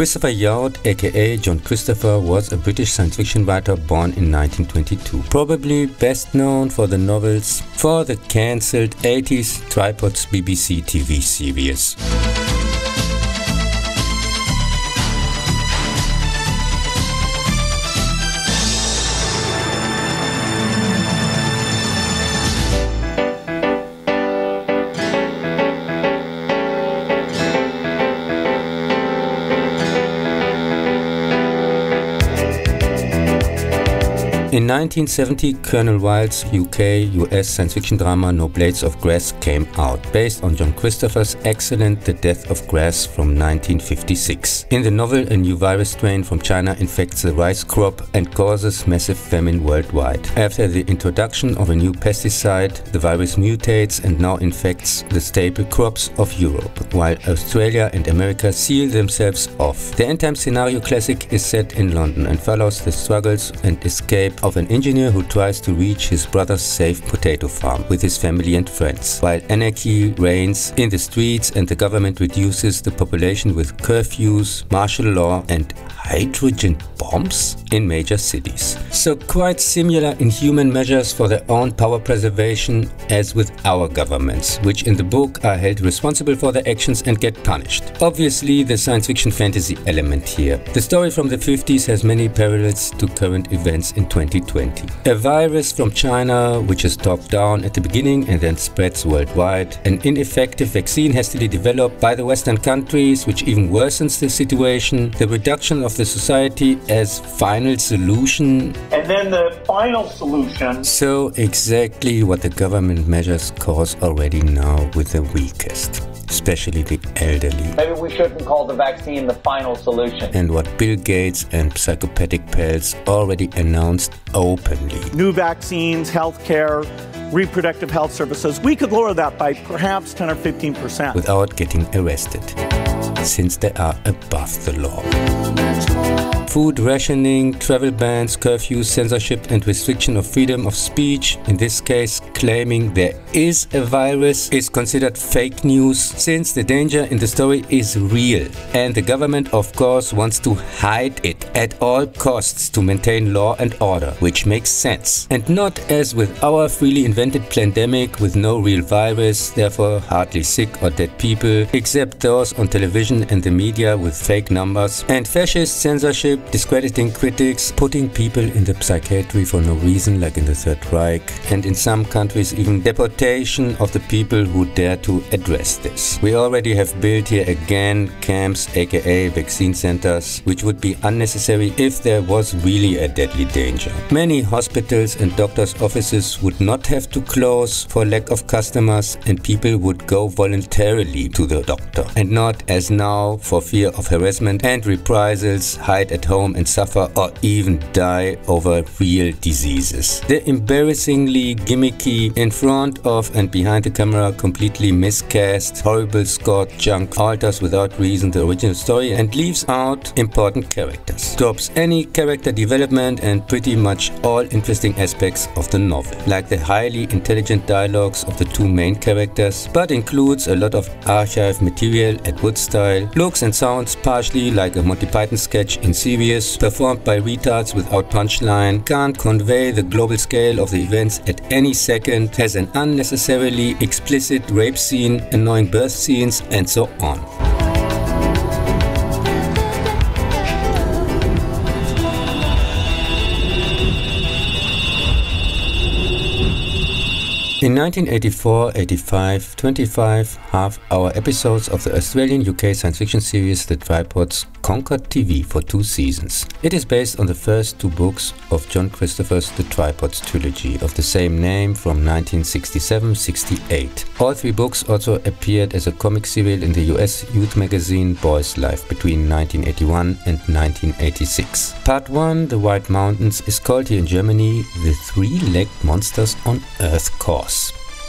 Christopher Youd, aka John Christopher, was a British science fiction writer born in 1922. Probably best known for the novels for the cancelled 80s Tripods BBC TV series. In 1970, Cornel Wilde's UK-US science fiction drama No Blades of Grass came out, based on John Christopher's excellent The Death of Grass from 1956. In the novel, a new virus strain from China infects the rice crop and causes massive famine worldwide. After the introduction of a new pesticide, the virus mutates and now infects the staple crops of Europe, while Australia and America seal themselves off. The end-time scenario classic is set in London and follows the struggles and escape of an engineer who tries to reach his brother's safe potato farm with his family and friends, while anarchy reigns in the streets and the government reduces the population with curfews, martial law and hydrogen bombs in major cities. So quite similar in human measures for their own power preservation as with our governments, which in the book are held responsible for their actions and get punished. Obviously the science fiction fantasy element here. The story from the 50s has many parallels to current events in 2020. A virus from China which is top down at the beginning and then spreads worldwide. An ineffective vaccine hastily developed by the western countries which even worsens the situation. The reduction of the society as final solution. And then the final solution. So exactly what the government measures cause already now with the weakest especially the elderly. Maybe we shouldn't call the vaccine the final solution. And what Bill Gates and psychopathic pals already announced openly. New vaccines, healthcare, reproductive health services, we could lower that by perhaps 10 or 15 percent. Without getting arrested, since they are above the law. Food rationing, travel bans, curfews, censorship and restriction of freedom of speech, in this case claiming there is a virus, is considered fake news since the danger in the story is real and the government of course wants to hide it at all costs to maintain law and order, which makes sense. And not as with our freely invented pandemic with no real virus, therefore hardly sick or dead people, except those on television and the media with fake numbers, and fascist censorship discrediting critics, putting people in the psychiatry for no reason like in the Third Reich, and in some countries even deportation of the people who dare to address this. We already have built here again camps aka vaccine centers, which would be unnecessary if there was really a deadly danger. Many hospitals and doctors' offices would not have to close for lack of customers and people would go voluntarily to the doctor and not as now for fear of harassment and reprisals hide at home and suffer or even die over real diseases. The embarrassingly gimmicky, in front of and behind the camera, completely miscast, horrible scored junk alters without reason the original story and leaves out important characters. Drops any character development and pretty much all interesting aspects of the novel, like the highly intelligent dialogues of the two main characters, but includes a lot of archive material Ed Wood style, looks and sounds partially like a Monty Python sketch in serious, performed by retards without punchline, can't convey the global scale of the events at any second, has an unnecessarily explicit rape scene, annoying birth scenes, and so on. In 1984-85, 25 half-hour episodes of the Australian-UK science fiction series The Tripods conquered TV for two seasons. It is based on the first two books of John Christopher's The Tripods trilogy of the same name from 1967-68. All three books also appeared as a comic serial in the US youth magazine Boys Life between 1981 and 1986. Part 1, The White Mountains, is called here in Germany The Three-Legged Monsters on Earth Course.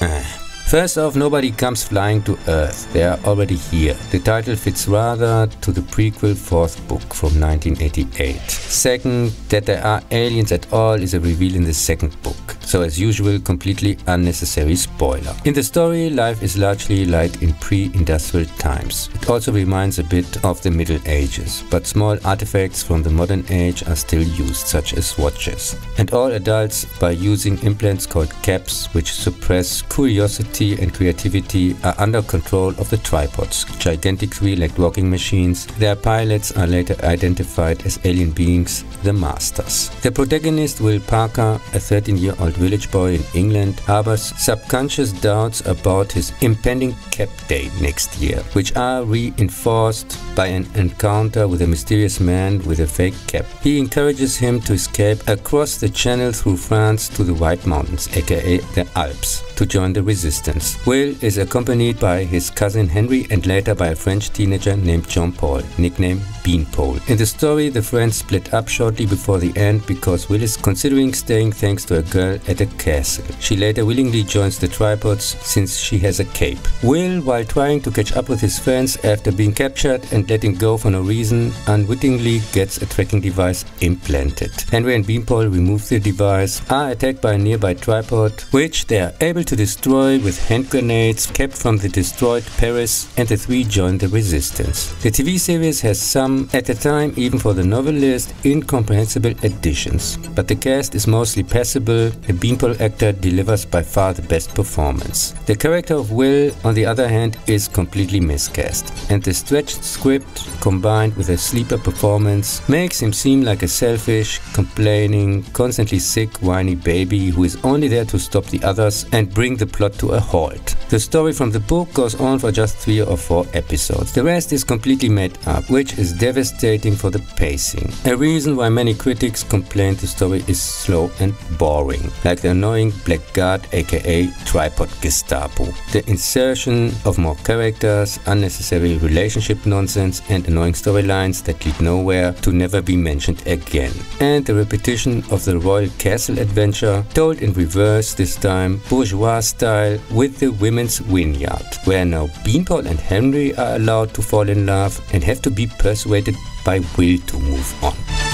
Uh. First off, nobody comes flying to Earth, they are already here. The title fits rather to the prequel fourth book from 1988. Second, that there are aliens at all is a reveal in the second book. so as usual completely unnecessary spoiler. In the story, life is largely like in pre-industrial times. It also reminds a bit of the Middle Ages, but small artifacts from the modern age are still used, such as watches. And all adults, by using implants called caps, which suppress curiosity and creativity, are under control of the tripods, gigantic three-legged walking machines. Their pilots are later identified as alien beings, the Masters. The protagonist, Will Parker, a 13-year-old village boy in England, harbors subconscious doubts about his impending cap day next year, which are reinforced by an encounter with a mysterious man with a fake cap. He encourages him to escape across the channel through France to the White Mountains, aka the Alps, to join the resistance. Will is accompanied by his cousin Henry and later by a French teenager named Jean Paul, nicknamed Beanpole. In the story, the friends split up shortly before the end because Will is considering staying thanks to a girl at a castle. She later willingly joins the tripods since she has a cape. Will, while trying to catch up with his friends after being captured and letting go for no reason, unwittingly gets a tracking device implanted. Henry and Beanpole remove the device, are attacked by a nearby tripod, which they are able to destroy with hand grenades kept from the destroyed Paris, and the three join the resistance. The TV series has some, at the time even for the novelist, incomprehensible additions, but the cast is mostly passable, the Beanpole actor delivers by far the best performance. The character of Will, on the other hand, is completely miscast, and the stretched script combined with a sleeper performance makes him seem like a selfish, complaining, constantly sick, whiny baby who is only there to stop the others and bring the plot to a halt. The story from the book goes on for just three or four episodes. The rest is completely made up, which is devastating for the pacing. A reason why many critics complain the story is slow and boring, like the annoying Blackguard aka Tripod Gestapo. The insertion of more characters, unnecessary relationship nonsense, and annoying storylines that lead nowhere to never be mentioned again. And the repetition of the Royal Castle adventure, told in reverse this time, bourgeois style, with the women's vineyard, where now Beanpole and Henry are allowed to fall in love and have to be persuaded by Will to move on.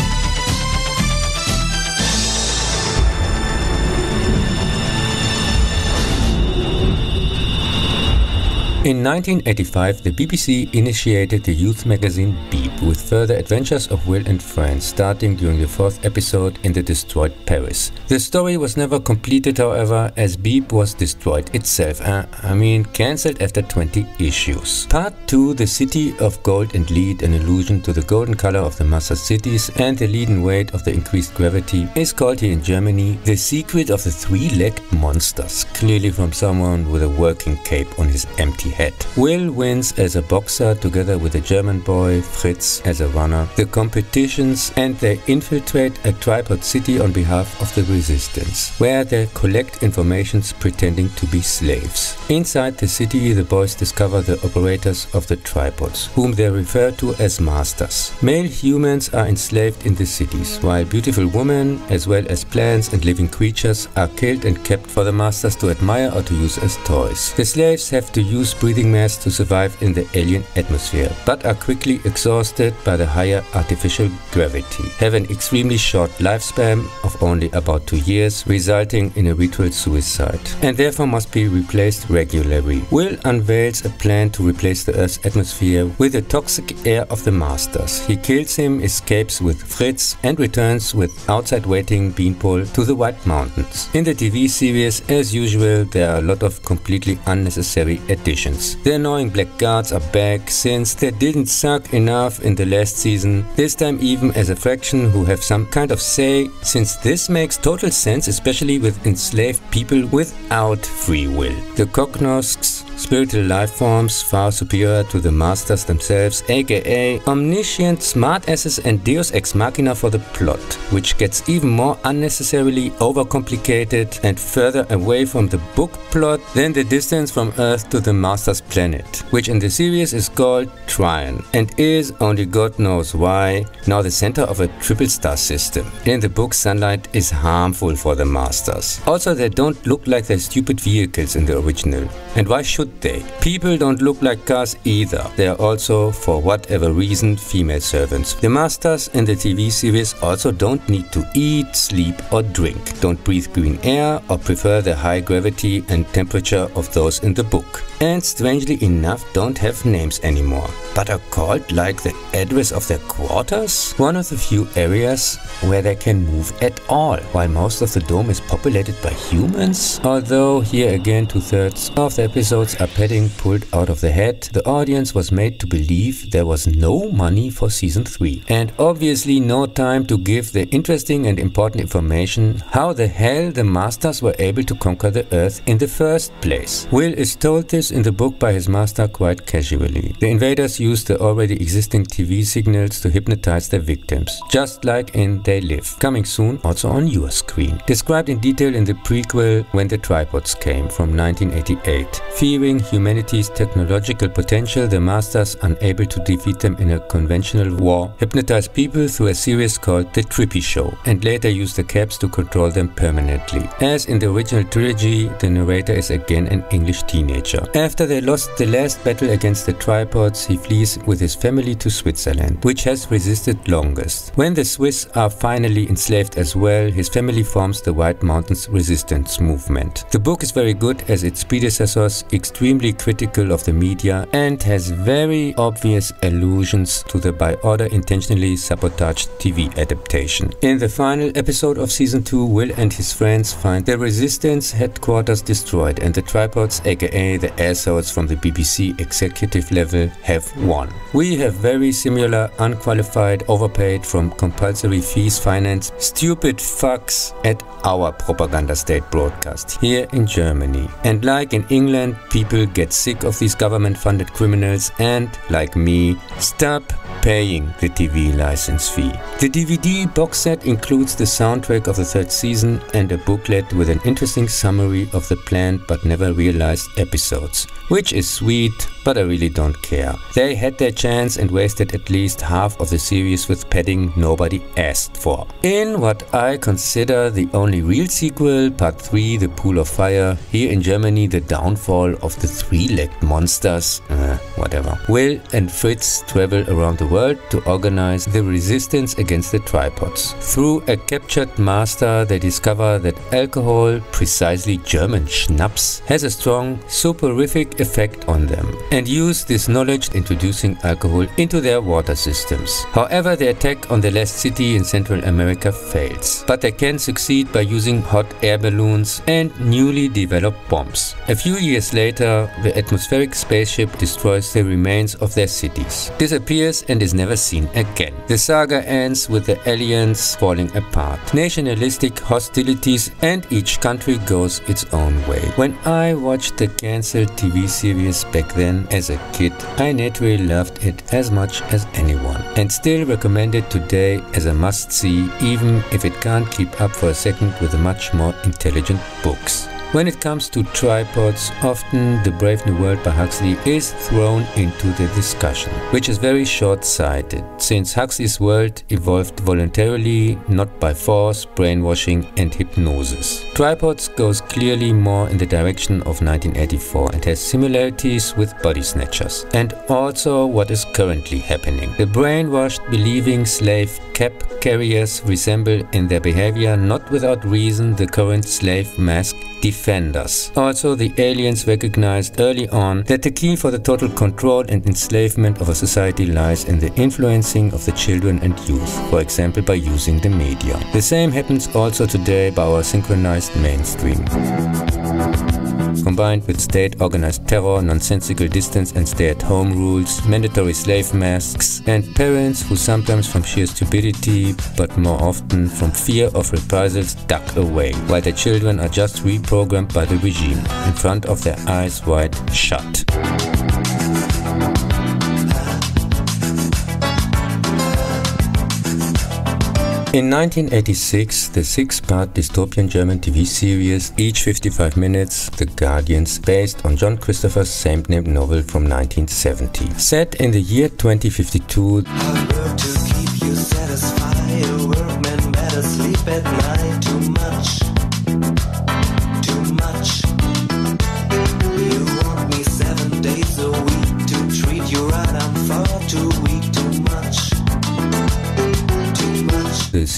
In 1985, the BBC initiated the youth magazine Beep with further adventures of Will and friends, starting during the fourth episode in the destroyed Paris. The story was never completed, however, as Beep was destroyed itself. Uh, I mean, cancelled after 20 issues. Part 2, The City of Gold and Lead, an allusion to the golden color of the master cities and the leaden weight of the increased gravity, is called here in Germany The Secret of the Three-Legged Monsters, clearly from someone with a working cape on his empty Will wins as a boxer together with a German boy, Fritz, as a runner, the competitions and they infiltrate a tripod city on behalf of the resistance, where they collect informations pretending to be slaves. Inside the city, the boys discover the operators of the tripods, whom they refer to as masters. Male humans are enslaved in the cities, while beautiful women, as well as plants and living creatures, are killed and kept for the masters to admire or to use as toys. The slaves have to use breathing masks to survive in the alien atmosphere, but are quickly exhausted by the higher artificial gravity, have an extremely short lifespan of only about two years, resulting in a ritual suicide, and therefore must be replaced regularly. Will unveils a plan to replace the Earth's atmosphere with the toxic air of the Masters. He kills him, escapes with Fritz, and returns with outside waiting Beanpole to the White Mountains. In the TV series, as usual, there are a lot of completely unnecessary additions. The annoying blackguards are back since they didn't suck enough in the last season, this time even as a faction who have some kind of say, since this makes total sense especially with enslaved people without free will. The Cognosks spiritual life forms far superior to the masters themselves, aka omniscient smartasses and deus ex machina for the plot, which gets even more unnecessarily overcomplicated and further away from the book plot than the distance from Earth to the Master's planet, which in the series is called Trion and is, only God knows why, now the center of a triple star system. In the book, sunlight is harmful for the Masters. Also, they don't look like their stupid vehicles in the original. And why should they? People don't look like cars either. They are also, for whatever reason, female servants. The Masters in the TV series also don't need to eat, sleep, or drink, don't breathe green air, or prefer the high gravity and temperature of those in the book. And strangely enough, don't have names anymore, but are called like the address of their quarters? One of the few areas where they can move at all, while most of the dome is populated by humans. Although here again two thirds of the episodes are padding pulled out of the head, the audience was made to believe there was no money for season 3. And obviously no time to give the interesting and important information how the hell the masters were able to conquer the earth in the first place. Will is told this in the book by his master quite casually. The invaders used the already existing TV signals to hypnotize their victims, just like in They Live, coming soon also on your screen. Described in detail in the prequel When the Tripods Came from 1988. Humanity's technological potential, the Masters, unable to defeat them in a conventional war, hypnotize people through a series called The Trippy Show, and later use the caps to control them permanently. As in the original trilogy, the narrator is again an English teenager. After they lost the last battle against the tripods, he flees with his family to Switzerland, which has resisted longest. When the Swiss are finally enslaved as well, his family forms the White Mountains Resistance Movement. The book is very good as its predecessors extremely critical of the media and has very obvious allusions to the by order intentionally sabotaged TV adaptation. In the final episode of season 2, Will and his friends find the resistance headquarters destroyed and the tripods aka the assholes from the BBC executive level have won. We have very similar unqualified overpaid from compulsory fees financed stupid fucks at our propaganda state broadcast here in Germany. And like in England, people get sick of these government funded criminals and, like me, stop paying the TV license fee. The DVD box set includes the soundtrack of the third season and a booklet with an interesting summary of the planned but never realized episodes, which is sweet, but I really don't care. They had their chance and wasted at least half of the series with padding nobody asked for. In what I consider the only real sequel, Part 3 The Pool of Fire, here in Germany the downfall of the three-legged monsters, uh, whatever. Will and Fritz travel around the world to organize the resistance against the tripods. Through a captured master, they discover that alcohol, precisely German schnapps, has a strong soporific effect on them and use this knowledge introducing alcohol into their water systems. However, the attack on the last city in Central America fails, but they can succeed by using hot air balloons and newly developed bombs. A few years later, the atmospheric spaceship destroys the remains of their cities, disappears and is never seen again. The saga ends with the aliens falling apart, nationalistic hostilities and each country goes its own way. When I watched the cancelled TV series back then as a kid, I naturally loved it as much as anyone and still recommend it today as a must-see even if it can't keep up for a second with much more intelligent books. When it comes to tripods, often The Brave New World by Huxley is thrown into the discussion, which is very short-sighted, since Huxley's world evolved voluntarily, not by force, brainwashing and hypnosis. Tripods goes clearly more in the direction of 1984 and has similarities with Body Snatchers, and also what is currently happening. The brainwashed, believing slave cap carriers resemble in their behavior not without reason the current slave mask Also, the aliens recognized early on that the key for the total control and enslavement of a society lies in the influencing of the children and youth, for example by using the media. The same happens also today by our synchronized mainstream combined with state-organized terror, nonsensical distance and stay-at-home rules, mandatory slave masks, and parents who sometimes from sheer stupidity, but more often from fear of reprisals, duck away, while their children are just reprogrammed by the regime, in front of their eyes wide shut. In 1986, the six-part dystopian German TV series, each 55 minutes, The Guardians, based on John Christopher's same-named novel from 1970. Set in the year 2052,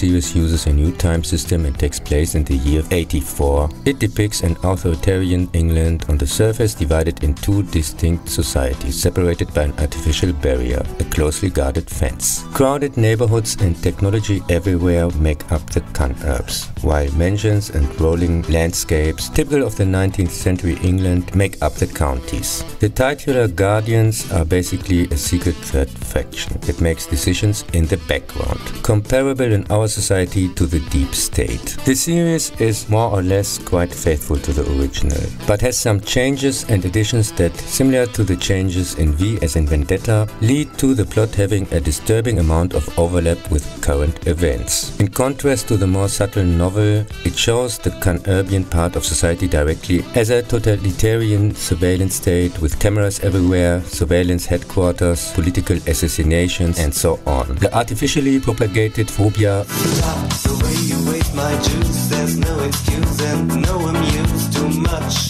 series uses a new time system and takes place in the year 84. It depicts an authoritarian England on the surface divided in two distinct societies, separated by an artificial barrier, a closely guarded fence. Crowded neighborhoods and technology everywhere make up the Conurbs, while mansions and rolling landscapes, typical of the 19th century England, make up the counties. The titular Guardians are basically a secret third faction that makes decisions in the background, comparable in our society to the deep state. The series is more or less quite faithful to the original, but has some changes and additions that, similar to the changes in V as in Vendetta, lead to the plot having a disturbing amount of overlap with current events. In contrast to the more subtle novel, it shows the Conurbian part of society directly as a totalitarian surveillance state with cameras everywhere, surveillance headquarters, political assassinations, and so on. The artificially propagated phobia the way you waste my juice, there's no excuse and no amuse. Too much.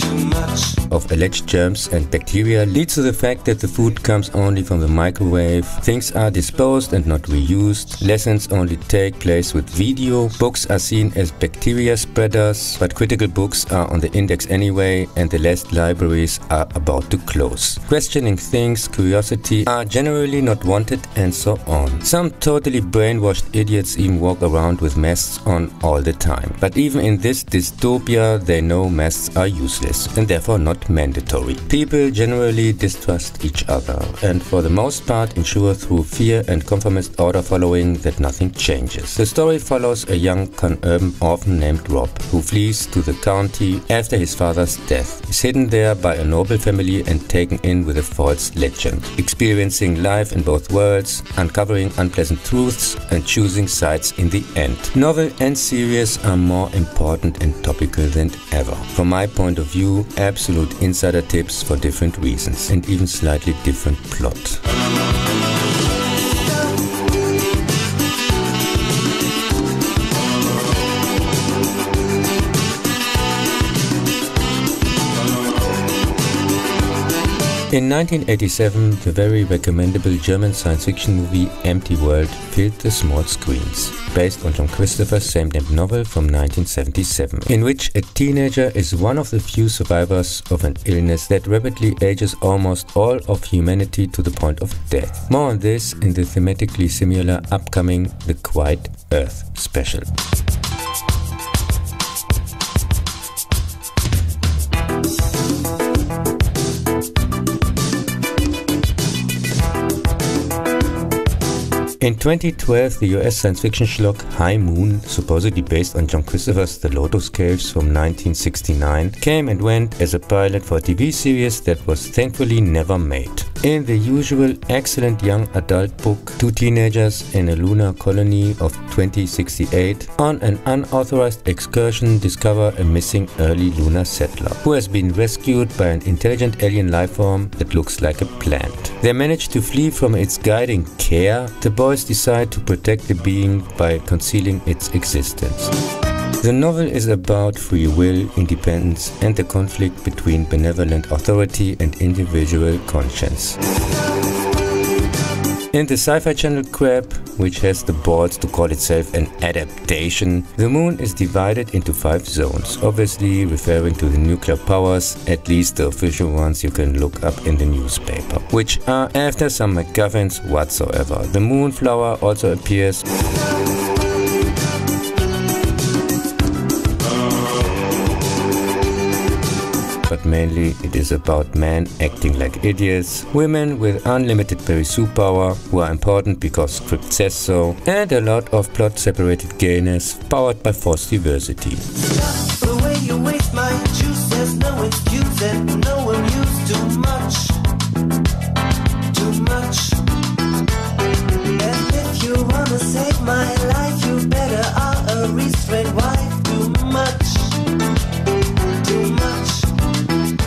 Too much of alleged germs and bacteria leads to the fact that the food comes only from the microwave, things are disposed and not reused, lessons only take place with video, books are seen as bacteria spreaders, but critical books are on the index anyway and the last libraries are about to close. Questioning things, curiosity are generally not wanted and so on. Some totally brainwashed idiots even walk around with masks on all the time. But even in this dystopia they know masks are useless and therefore not mandatory. People generally distrust each other and for the most part ensure through fear and conformist order following that nothing changes. The story follows a young Conurban orphan named Rob who flees to the county after his father's death. Is hidden there by a noble family and taken in with a false legend. Experiencing life in both worlds, uncovering unpleasant truths and choosing sides in the end. Novel and series are more important and topical than ever. From my point of view, absolute insider tips for different reasons and even slightly different plot. In 1987, the very recommendable German science fiction movie Empty World filled the small screens, based on John Christopher's same-named novel from 1977, in which a teenager is one of the few survivors of an illness that rapidly ages almost all of humanity to the point of death. More on this in the thematically similar upcoming The Quiet Earth special. In 2012, the US science fiction schlock High Moon, supposedly based on John Christopher's The Lotus Caves from 1969, came and went as a pilot for a TV series that was thankfully never made. In the usual excellent young adult book, two teenagers in a lunar colony of 2068 on an unauthorized excursion discover a missing early lunar settler who has been rescued by an intelligent alien life form that looks like a plant. They manage to flee from its guiding care. The boys decide to protect the being by concealing its existence. The novel is about free will, independence, and the conflict between benevolent authority and individual conscience. In the Sci-Fi Channel crap, which has the balls to call itself an adaptation, the moon is divided into five zones, obviously referring to the nuclear powers, at least the official ones you can look up in the newspaper, which are after some MacGuffins whatsoever. The moonflower also appears but mainly it is about men acting like idiots, women with unlimited Mary Sue power who are important because script says so, and a lot of plot separated gayness powered by forced diversity.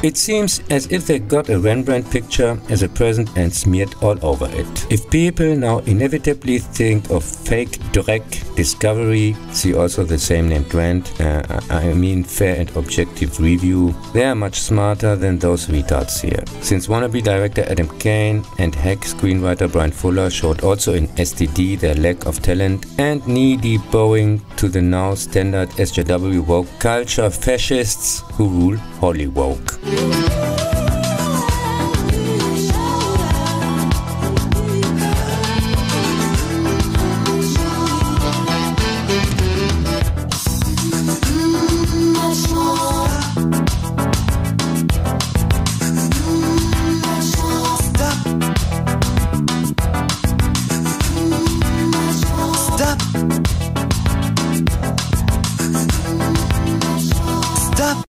It seems as if they got a Rembrandt picture as a present and smeared all over it. If people now inevitably think of fake Drek Discovery, see also the same name Grant, uh, I mean fair and objective review, they are much smarter than those retards here. Since wannabe director Adam Kane and hack screenwriter Bryan Fuller showed also in STD their lack of talent and knee-deep bowing to the now standard SJW woke culture fascists who rule Hollywood you.